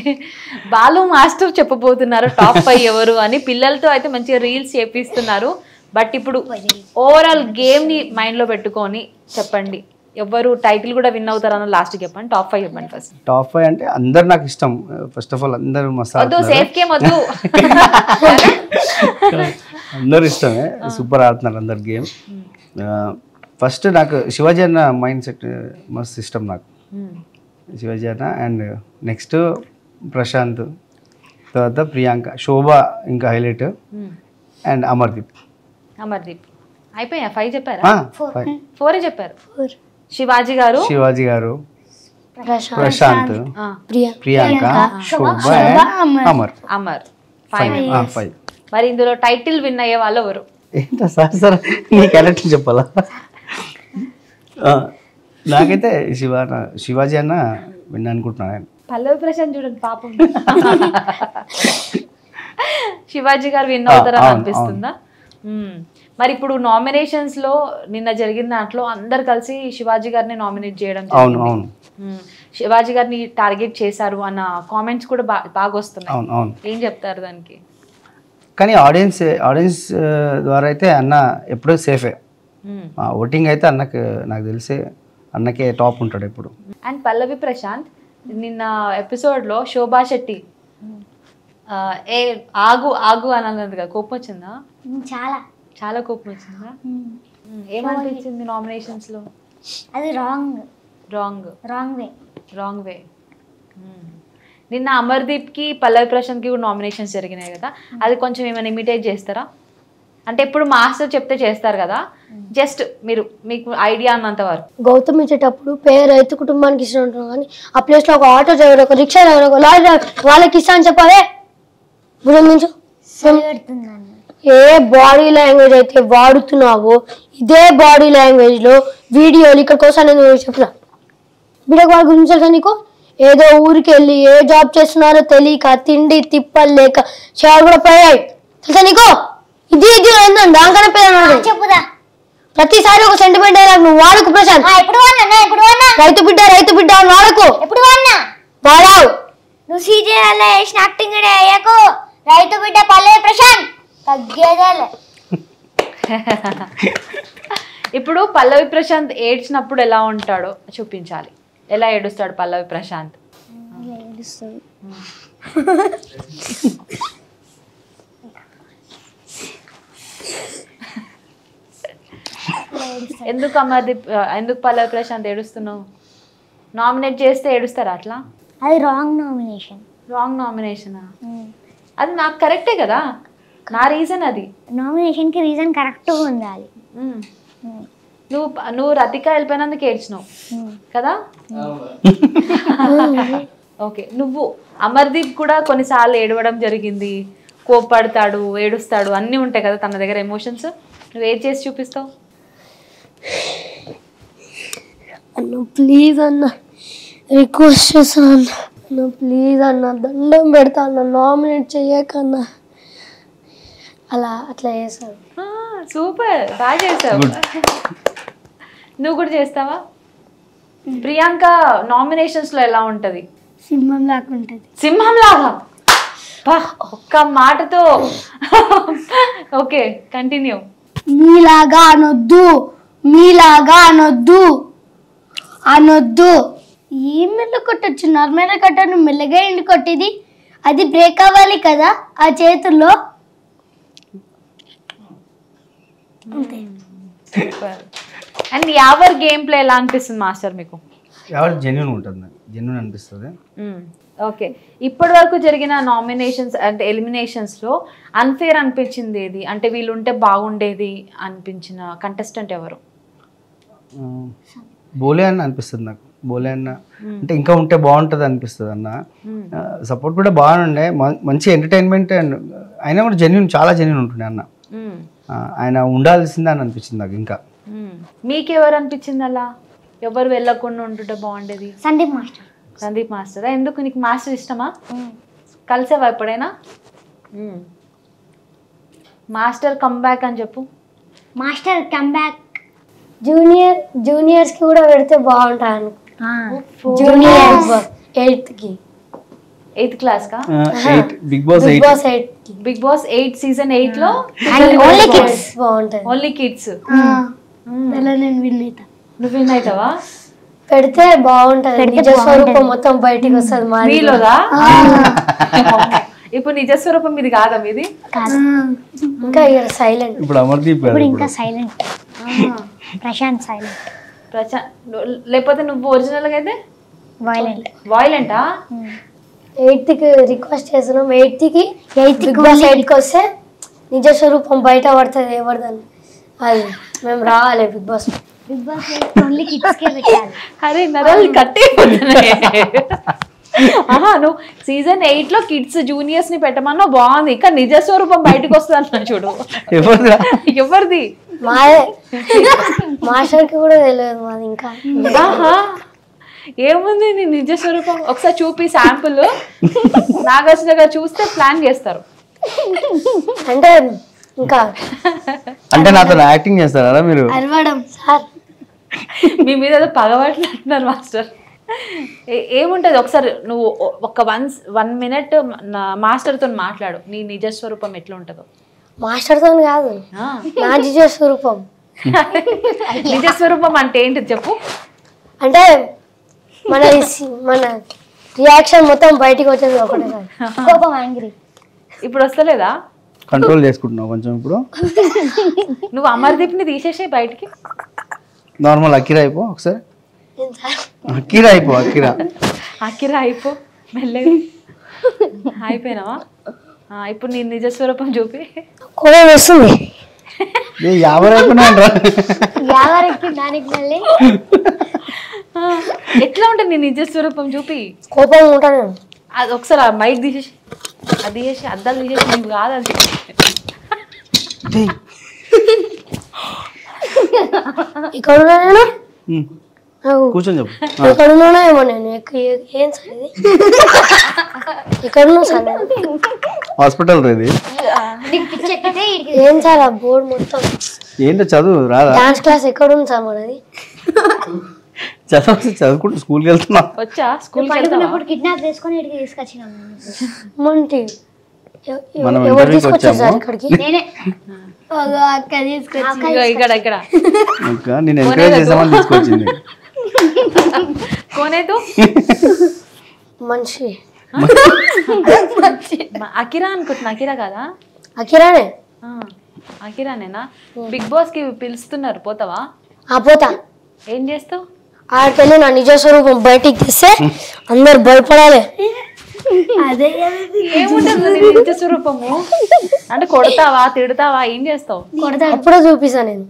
బాలు మాస్టర్ చెప్పబోతున్నారు టాప్ ఫైవ్ ఎవరు అని. పిల్లలతో అయితే మంచిగా రీల్స్ చేపిస్తున్నారు. బట్ ఇప్పుడు ఓవరాల్ గేమ్ని మైండ్లో పెట్టుకొని చెప్పండి. ఎవరు టైటిల్ కూడా విన్ అవుతారన్న లాస్ట్ చెప్పండి. టాప్ ఫైవ్ చెప్పండి ఫస్ట్ టాప్ ఫైవ్ అంటే అందరు నాకు ఇష్టం. ఫస్ట్ ఆఫ్ ఆల్ అందరు ఆడుతున్నారు. సేఫ్ గేమ్ వద్దు. అందరు ఇష్టమే. సూపర్ ఆడుతున్నారు అందరు గేమ్. ఫస్ట్ నాకు శివాజీ అన్న మైండ్ సెట్ మస్తు ఇష్టం నాకు. శివాజీ అన్న అండ్ నెక్స్ట్ ప్రశాంత్ తర్వాత ప్రియాంక శోభ ఇంకా హైలైట్. అండ్ అమర్దీప్. అమర్దీప్. అయిపోయా ఫైవ్ చెప్పారా. ఫోరే చెప్పారు? శివాజీ గారు? శివాజీ గారు. ప్రశాంత్. ప్రశాంత్. ఆ, ప్రియ ప్రియాంక శోభ. అమర్. అమర్. ఫైవ్ ఫైవ్ మరి ఇందులో టైటిల్ విన్ అయ్యే వాళ్ళు ఎవరు? ఏంటో సార్ సార్ నీ క్యారెక్టర్ చెప్పాలా? ఆ, నాకైతే శివ శివాజీ అన్న విన్నా అనుకుంటున్నాను పల్లవి ప్రశాంత్ చూడండి పాపం. శివాజీ గారు విన్ అవుతారని అనిపిస్తుందా. మరి ఇప్పుడు నామినేషన్స్లో నిన్న జరిగిన దాంట్లో అందరు కలిసి శివాజీ గారిని నామినేట్ చేయడం అవును జరిగింది. అవును. శివాజీ గారిని టార్గెట్ చేశారు అన్న కామెంట్స్ కూడా బా- బాగా వస్తున్నాయి. అవును అవును. ఏం చెప్తారు దానికి? కానీ ఆడియన్స్ ఆడియన్స్ ద్వారా అయితే అన్న ఎప్పుడూ సేఫే. మ్మ్. ఓటింగ్ అయితే అన్నకు నాకు తెలిసి అన్నకే టాప్ ఉంటాడు ఎప్పుడు. అండ్ పల్లవి ప్రశాంత్ నిన్న ఎపిసోడ్లో శోభా శెట్టి ఏ ఆగు ఆగు అని అన్నది కదా కోపం వచ్చిందా? చాలా. చాలా కోపం వచ్చిందా. ఏమనిపించింది నామినేషన్స్లో? అది wrong. Wrong. Wrong way. Wrong way. నిన్న అమర్దీప్కి పల్లవి ప్రశాంత్కి కూడా నామినేషన్స్ జరిగినాయి కదా. అది కొంచెం ఏమైనా ఇమిటేట్ చేస్తారా? అంటే ఇప్పుడు మాస్టర్ చెప్తే చేస్తారు కదా. జస్ట్ మీరు మీకు ఐడియా అన్నంత వరకు. గౌతమ్ ఇచ్చేటప్పుడు పేరు రైతు కుటుంబానికి ఇష్టం ఉంటున్నాం కానీ ఆ ప్లేస్లో ఒక ఆటో డ్రైవర్ ఒక రిక్షా డ్రైవర్ ఒక లారీ డ్రైవర్ వాళ్ళకి ఇస్తా అని చెప్పావే భుజం నుంచి ఏ బాడీ లాంగ్వేజ్ అయితే వాడుతున్నావో ఇదే బాడీ లాంగ్వేజ్లో వీడియోలు ఇక్కడ కోసం నేను చెప్తా బిడకు వాళ్ళ గురించి తెలుసా నీకు? ఏదో ఊరికి వెళ్ళి ఏ జాబ్ చేస్తున్నారో తెలియక తిండి తిప్పలు లేక చేయాలి కూడా పోయాయి తెలుసా నీకు? ఇది ఇది దానికన్నా పేరు చెప్పుదా ప్రతిసారి ఒక సెంటిమెంట్ డైలాగ్ నువ్వు వాడుకు ప్రశాంత్. ఆ, ఎప్పుడు వాడినా ఎప్పుడు వాడినా? రైతు బిడ్డ రైతు బిడ్డ అని వాడకు. ఎప్పుడు వాడినా? వాడావు. నువ్వు సీరియల్ వేసిన యాక్టింగ్ అయ్యాకు రైతు బిడ్డ పల్లె ప్రశాంత్. తగ్గేదేలే. ఇప్పుడు పల్లవి ప్రశాంత్ ఏడ్చినప్పుడు ఎలా ఉంటాడో చూపించాలి. ఎలా ఏడుస్తాడు పల్లవి ప్రశాంత్? ఎందుకు అమర్దీప్ ఆ, ఎందుకు పల్లవి ప్రశాంత్ ఏడుస్తున్నావు? నామినేట్ చేస్తే ఏడుస్తారా అట్లా? అది రాంగ్ నామినేషన్ రాంగ్ నామినేషన్ అది నాకు కరెక్టే కదా? నా రీజన్ అది. నామినేషన్కి రీజన్ కరెక్ట్గా ఉండాలి. నువ్వు నువ్వు రతిక వెళ్ళిపోయినందుకు ఏడ్చినావు. కదా? ఓకే. నువ్వు అమర్దీప్ కూడా కొన్నిసార్లు ఏడవడం జరిగింది. కోప్పడతాడు ఏడుస్తాడు అన్నీ ఉంటాయి కదా తన దగ్గర ఎమోషన్స్. నువ్వు ఏడ్ చేసి చూపిస్తావు? అన్న ప్లీజ్ అన్న రిక్వెస్ట్ చేస్తాను అన్న. ప్లీజ్ అన్న దండం పెడతా అన్న నామినేట్ చెయ్యకన్నా అలా అట్లా చేశారు సూపర్. బాగా చేసావు నువ్వు కూడా చేస్తావా? ప్రియాంక నామినేషన్స్లో ఎలా ఉంటది? సింహం లాగా ఉంటుంది. సింహం లాగా? బా, ఒక్క మాటతో. Okay continue. మీలాగా అనొద్దు మీలాగా అనొద్దు అనొద్దు. ఈ మెల్ల కొట్టచ్చు నార్మల్గా కొట్టాను మెల్లగా ఎండి కొట్టేది. అది బ్రేక్ అవ్వాలి కదా ఆ చేతుల్లో. Super. And Yawar game play ఎలా అనిపిస్తుంది మాస్టర్ మీకు? ఎవరు జెన్యున్ ఉంటుంది? జెన్యున్ అనిపిస్తుంది? ఓకే. ఇప్పటి వరకు జరిగిన నామినేషన్స్ అంటే ఎలిమినేషన్స్లో అన్ఫేర్ అనిపించింది ఏది? అంటే వీళ్ళు ఉంటే బాగుండేది అనిపించిన కంటెస్టెంట్ ఎవరు? బోలే అన్న అనిపిస్తుంది నాకు. బోలే అన్న. అంటే ఇంకా ఉంటే బాగుంటుంది అనిపిస్తుంది అన్న. సపోర్ట్ కూడా బాగుండే. మంచి ఎంటర్టైన్మెంట్ అండ్ అయినా కూడా జెన్యున్ చాలా జెన్యున్ ఉంటుండే అన్న. ఆయన ఉండాల్సిందే అని అనిపించింది నాకు ఇంకా. మీకెవరు అనిపించింది అలా ఎవరు వెళ్ళకుండా ఉంటుంటే బాగుండేది? సందీప్ మాస్టర్. సందీప్ మాస్టర్? ఎందుకు నీకు మాస్టర్ ఇష్టమా? కలిసావా ఎప్పుడైనా? మ్మ్. మాస్టర్ కమ్బ్యాక్ అని చెప్పు. మాస్టర్ కమ్ బ్యాక్ జూనియర్ జూనియర్స్కి కూడా పెడితే బాగుంటాయి జూనియర్ ఎయిత్కి. ఎయిత్ క్లాస్ కా? Bigg Boss Bigg Boss eight Bigg Boss eight season ఎయిట్లో ఓన్లీ కిడ్స్ బాగుంటది ఓన్లీ కిడ్స్ అలా నేను విన్ అవుతా నువ్వు విన్ అవుతావా పెడితే బాగుంటది. నిజ స్వరూపం మొత్తం బయటికి వస్తుంది మా మీలోదా? ఇప్పుడు నిజ స్వరూపం మీది కాదా మీది? ఇంకా సైలెంట్ ఇప్పుడు అమర్దీప్ గారు ఇప్పుడు ఇంకా. సైలెంట్ ప్రశాంత్ సైలెంట్ ప్రచా లేకపోతే నువ్వు ఒరిజినల్గా అయితే? వైలెంట్ వాయిలెంటా ఎయిత్కి రిక్వెస్ట్ చేస్తున్నాం. ఎయిత్కి ఎయిట్కి వస్తే నిజ స్వరూపం బయట పడుతుంది ఎవరిదని అది మేము రావాలి Bigg Boss. Bigg Boss only kids కే పెట్టాలి. అరే నరాలు కట్టే ఆహా నువ్వు సీజన్ ఎయిట్లో కిడ్స్ జూనియర్స్ని పెట్టమన్నా బాగుంది. ఇంకా నిజ స్వరూపం బయటకు వస్తుంది అంటున్నా చూడు? ఎవరిది? మాదే మాస్టర్కి కూడా తెలియదు మాది ఇంకా. ఆహా ఏముంది నీ నిజ స్వరూపం? ఒకసారి చూపి శాంపుల్ నాగార్జున గారు చూస్తే ప్లాన్ చేస్తారు. అంటే ఇంకా అంటే నాతో యాక్టింగ్ చేస్తారా మీరు? అరవడం సార్. మీ మీద ఏదో పగబట్టినట్టున్నారు మాస్టర్. ఏముంటది? ఒకసారి నువ్వు ఒక వన్ వన్ మినిట్ మాస్టర్తో మాట్లాడు. నీ నిజ స్వరూపం ఎట్లా ఉంటుందో మాస్టర్తో కాదు. ఆ. నా నిజ స్వరూపం నిజ స్వరూపం అంటే ఏంటిది చెప్పు? అంటే మన మన రియాక్షన్ మొత్తం బయటికి వచ్చేది కోపం యాంగ్రీ ఇప్పుడు వస్తలేదా? కంట్రోల్ చేసుకుంటున్నావు కొంచెం ఇప్పుడు. నువ్వు అమర్దీప్ని తీసేసే బయటికి. నార్మల్ అకిరా అయిపో ఒకసారి. అకిరా అయిపో అకిరా అకిరా అయిపో మెల్లగా. అయిపోయినావా? ఆ, ఇప్పుడు నీ నిజ స్వరూపం చూపి. కోపం వస్తుంది. ఎట్లా ఉంటుంది నీ నిజ స్వరూపం చూపి? కోపం ఉంటాను. నేను అది ఒకసారి ఆ మైక్ తీసేసి అది తీసేసి అద్దాలు తీసేసి నీవు కాదు అది ఇక్కడ కూర్చొని చెప్పు. ఏమో నేను. ఏ- సార్ హాస్పిటల్ ఏం సార్ ఆ బోర్డు మొత్తం. ఏంటో చదువు? రాదా? డాన్స్ క్లాస్ ఎక్కడ ఉంది సార్ మనది? చదువు చదువుకుంటూ స్కూల్కి వెళ్తున్నా. వచ్చా? పడుకున్నప్పుడు కిడ్నాప్ చేసుకొని ఇక్కడికి తీసుకొచ్చినాం మంటి ఎవ- ఎవ- మనం ఎవరు ఇంటర్వ్యూకి తీసుకొచ్చారు సార్ వచ్చాము. ఇక్కడికి? నేనే. అక్క తీసుకొచ్చి ఇగో ఇక్కడ ఇక్కడ ఇంకా నేను ఎంకరేజ్ చేసామని తీసుకొచ్చింది. కోనేతు మనిషి. మ- అకిరా అనుకుంటున్నా. అకిరా కదా? అకిరానే ఆ, అకిరానేనా బిగ్ బాస్కి పిలుస్తున్నారు. పోతావా? ఆ పోతా. ఏం చేస్తావు? ఆడికెళ్ళి నా నిజ స్వరూపం బయటికి తెస్తే అందరు భయపడాలి. అదే ఏముంటుంది నీ నిజ స్వరూపము? అంటే కొడతావా తిడతావా? ఏం చేస్తావు? అప్పుడే చూపిస్తా నేను.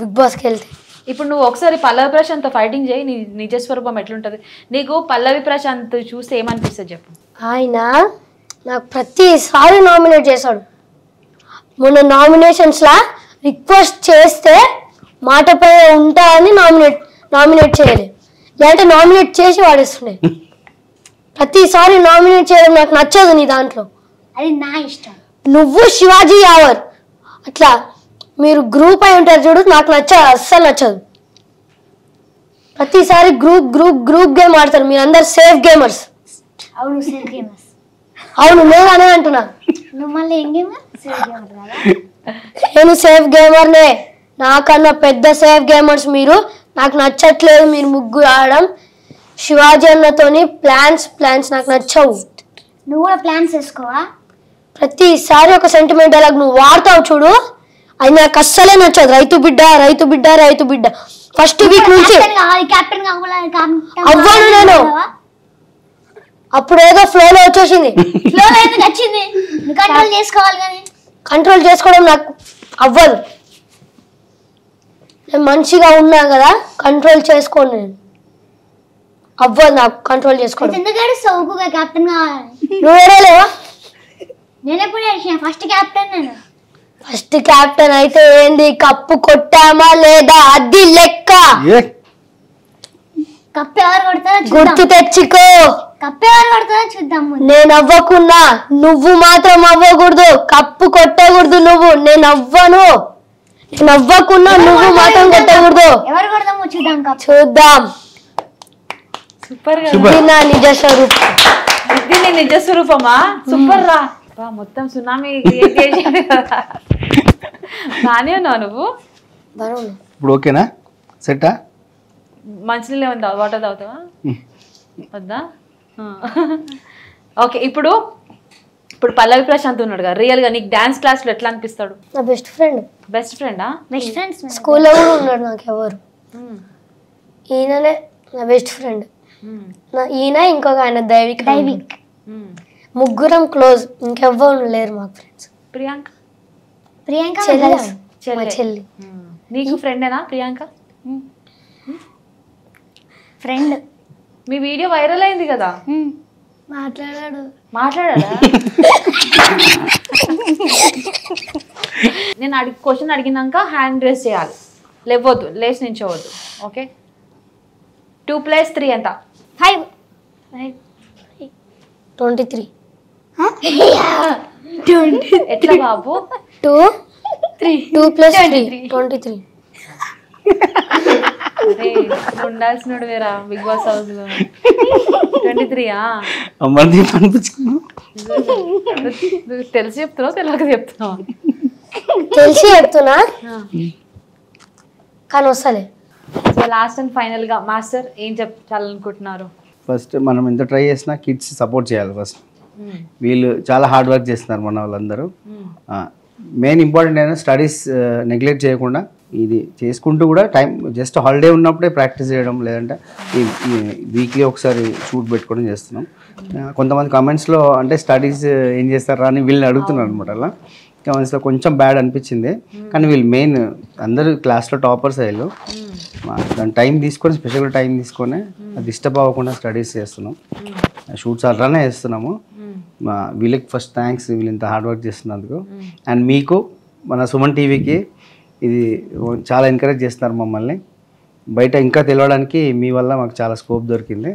బిగ్ బాస్కి వెళ్తే. ఇప్పుడు నువ్వు ఒకసారి పల్లవి ప్రశాంత్ ఫైటింగ్ చేయి నీ నిజ స్వరూపం ఎట్లుంటది? నీకు పల్లవి ప్రశాంత్ చూస్తే ఏమనిపిస్తుంది చెప్పు? ఆయన నాకు ప్రతిసారి నామినేట్ చేశాడు. మొన్న నామినేషన్స్లా రిక్వెస్ట్ చేస్తే మాటపై ఉంటా అని నామినేట్ నామినేట్ చేయాలి. లేదంటే నామినేట్ చేసి వాడేస్తుండే. ప్రతిసారి నామినేట్ చేయడం నాకు నచ్చదు నీ దాంట్లో. అది నా ఇష్టం. నువ్వు శివాజీ యావర్. అట్లా మీరు గ్రూప్ అయి ఉంటారు చూడు నాకు నచ్చదు అస్సలు నచ్చదు. ప్రతిసారి గ్రూప్ గ్రూప్ గ్రూప్ గేమ్ ఆడతారు. మీరందరు సేఫ్ గేమర్స్. అవును సేఫ్ గేమర్స్. అవును నేను అనే అంటున్నా. నువ్వు మళ్ళీ ఏం గేమర్? సేఫ్ గేమర్ కదా. నేను సేఫ్ గేమర్నే. నాకన్నా పెద్ద సేఫ్ గేమర్స్ మీరు నాకు నచ్చట్లేదు మీరు ముగ్గురు ఆడడం. శివాజీ అన్నతోని ప్లాన్స్ ప్లాన్స్ నాకు నచ్చవు. నువ్వు కూడా ప్లాన్స్ వేసుకోవా? ప్రతిసారి ఒక సెంటిమెంట్ డైలాగ్ నువ్వు వాడతావు చూడు. అది నాకు అస్సలే నచ్చదు. రైతు బిడ్డ రైతు బిడ్డ రైతు బిడ్డ. ఫస్ట్ వీక్ నుంచి అవ్వను నేను. అప్పుడు ఏదో ఫ్లోలో వచ్చేసింది. ఫ్లో ఎందుకు వచ్చింది? నువ్వు కంట్రోల్ చేసుకోవాలి కానీ. కంట్రోల్ చేసుకోవడం నాకు అవ్వదు. నేను మంచిగా ఉన్నా కదా కంట్రోల్ చేసుకోను నేను. అవ్వదు నాకు కంట్రోల్ చేసుకోవడం. ఎందుకు ఏడుస్తావు ఊరుకుగా కెప్టెన్ కావాలి. నువ్వు ఏడలేవా నేను ఎప్పుడు ఏడిచిన? ఫస్ట్ కెప్టెన్ నేను. ఫస్ట్ క్యాప్టెన్ అయితే ఏంది? కప్పు కొట్టామా లేదా? అది లెక్క. ఏ? కప్పు ఎవరు కొడతారో గుర్తు తెచ్చుకో. కప్పు ఎవరు కొడతారో చూద్దాం ముందు. నేను అవ్వకున్నా. నువ్వు మాత్రం అవ్వకూడదు. కప్పు కొట్టకూడదు నువ్వు. నేను అవ్వను. నేను అవ్వకున్నా నువ్వు మాత్రం కొట్టకూడదు. ఎవరు కొడదామో చూద్దాం చూద్దాం. సూపర్గా సూపర్ ఇది నా నిజ స్వరూపం. ఇది నీ నిజ స్వరూపమా? సూపర్ రా. బా, మొత్తం సునామీ క్రియేట్ చేసాడు కదా. బానే ఉన్నావు నువ్వు? ఇప్పుడు ఓకేనా? సెట్టా? మంచినీళ్ళు ఏమైనా వాటర్ తాగుతావా? వద్దా? ఓకే ఇప్పుడు ఇప్పుడు పల్లవి ప్రశాంత్ ఉన్నాడు కదా రియల్గా నీకు డ్యాన్స్ క్లాస్లో ఎట్లా అనిపిస్తాడు? నా బెస్ట్ ఫ్రెండ్ బెస్ట్ ఫ్రెండా బెస్ట్ ఫ్రెండ్స్ స్కూల్లో కూడా ఉన్నాడు నాకు ఎవరు. ఈయననే నా బెస్ట్ ఫ్రెండ్ నా ఈయన ఇంకొక ఆయన దైవిక్ దైవిక్. ముగ్గురం క్లోజ్ ఇంకెవ్వరు లేరు మాకు ఫ్రెండ్స్ ప్రియాంక? ప్రియాంక చెల్లి. చెల్లె. నీకు ఫ్రెండేనా ప్రియాంక? ఫ్రెండ్ మీ వీడియో వైరల్ అయింది కదా? మాట్లాడాడు. మాట్లాడాడా? నేను అడిగి క్వశ్చన్ అడిగినాక హ్యాండ్ రేస్ చేయాలి. లేవద్దు లేచి నించోవద్దు ఓకే టూ ప్లస్ త్రీ ఎంత? ఫైవ్ ట్వంటీ త్రీ ఎట్లా బాబు? Two three two plus three twenty three ఉండాల్సినోడు వేరా బిగ్ బాస్ హౌస్లో ట్వంటీ త్రీయా తెలిసి చెప్తున్నావు తెలియక చెప్తున్నావు? తెలిసి చెప్తున్నా. కానీ వస్తలే. సో లాస్ట్ అండ్ ఫైనల్గా మాస్టర్ ఏం చెప్పాలనుకుంటున్నారు? ఫస్ట్ మనం ఎంత ట్రై చేసినా కిడ్స్ సపోర్ట్ చేయాలి ఫస్ట్. వీళ్ళు చాలా హార్డ్ వర్క్ చేస్తున్నారు మన వాళ్ళందరూ. మెయిన్ ఇంపార్టెంట్ అయినా స్టడీస్ నెగ్లెక్ట్ చేయకుండా ఇది చేసుకుంటూ కూడా టైం జస్ట్ హాలిడే ఉన్నప్పుడే ప్రాక్టీస్ చేయడం లేదంటే ఈ వీక్లీ ఒకసారి షూట్ పెట్టుకోవడం చేస్తున్నాం. కొంతమంది కామెంట్స్లో అంటే స్టడీస్ ఏం చేస్తారా అని వీళ్ళని అడుగుతున్నారు అనమాట అలా. కామెంట్స్లో కొంచెం బ్యాడ్ అనిపించింది. కానీ వీళ్ళు మెయిన్ అందరూ క్లాస్లో టాపర్స్ అయ్యారు దాని టైం తీసుకొని స్పెషల్గా టైం తీసుకొని అది డిస్టర్బ్ అవ్వకుండా స్టడీస్ చేస్తున్నాం. షూట్స్ అలానే చేస్తున్నాము. మా వీళ్ళకి ఫస్ట్ థ్యాంక్స్ వీళ్ళు ఇంత హార్డ్ వర్క్ చేస్తున్నందుకు. అండ్ మీకు మన సుమన్ టీవీకి ఇది చాలా ఎంకరేజ్ చేస్తున్నారు మమ్మల్ని. బయట ఇంకా తెలియడానికి మీ వల్ల మాకు చాలా స్కోప్ దొరికింది.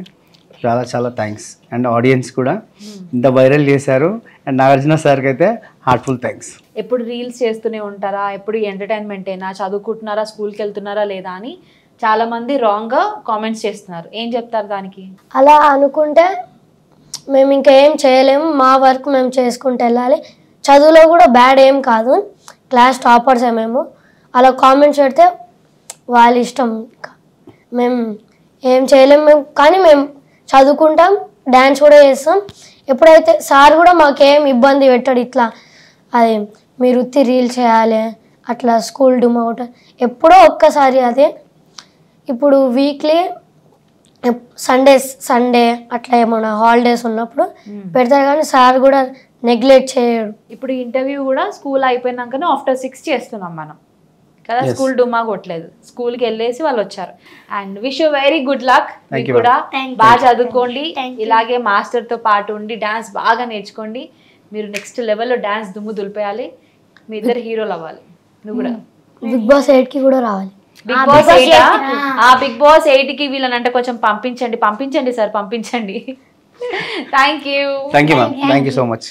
చాలా చాలా థ్యాంక్స్ అండ్ ఆడియన్స్ కూడా ఇంత వైరల్ చేశారు. అండ్ నాగార్జున సార్కి అయితే హార్ట్ఫుల్ థ్యాంక్స్ ఎప్పుడు రీల్స్ చేస్తూనే ఉంటారా? ఎప్పుడు ఎంటర్టైన్మెంట్ అయినా చదువుకుంటున్నారా? స్కూల్కి వెళ్తున్నారా లేదా అని చాలా మంది రాంగ్గా కామెంట్స్ చేస్తున్నారు. ఏం చెప్తారు దానికి? అలా అనుకుంటే మేము ఇంకా ఏం చేయలేము. మా వర్క్ మేము చేసుకుంటూ వెళ్ళాలి. చదువులో కూడా బ్యాడ్ ఏం కాదు. క్లాస్ టాపర్స్ మేము. అలా కామెంట్స్ పెడితే వాళ్ళ ఇష్టం ఇంకా. మేము ఏం చేయలేము మేము కానీ మేము చదువుకుంటాం డ్యాన్స్ కూడా చేస్తాం. ఎప్పుడైతే సార్ కూడా మాకేం ఇబ్బంది పెట్టాడు ఇట్లా అది మీరు ఉత్తి రీల్ చేయాలి అట్లా స్కూల్ డుమౌట్ ఎప్పుడో ఒక్కసారి అదే. ఇప్పుడు వీక్లీ సండేస్ సండే అట్లా ఏమైనా హాలిడేస్ ఉన్నప్పుడు పెడతారు కానీ సార్ కూడా నెగ్లెక్ట్ చేయడు ఇప్పుడు ఇంటర్వ్యూ కూడా స్కూల్ అయిపోయినాకనే ఆఫ్టర్ సిక్స్ చేస్తున్నాం మనం. కదా స్కూల్ డుమా కొట్టలేదు. స్కూల్కి వెళ్ళేసి వాళ్ళు వచ్చారు. And wish very good luck. మీకు కూడా. బాగా చదువుకోండి. ఇలాగే మాస్టర్తో పాటు ఉండి డాన్స్ బాగా నేర్చుకోండి. మీరు నెక్స్ట్ లెవెల్లో డాన్స్ దుమ్ము దులిపేయాలి. మీ ఇద్దరు హీరోలు అవ్వాలి. నువ్వు కూడా. బిగ్ బాస్ ఎయిట్కి కూడా రావాలి. బిగ్ బాస్ ఎయిట్ ఆ బిగ్ బాస్ ఎయిట్కి వీళ్ళనంటే కొంచెం పంపించండి. పంపించండి సార్ పంపించండి. Thank you thank you thank you so much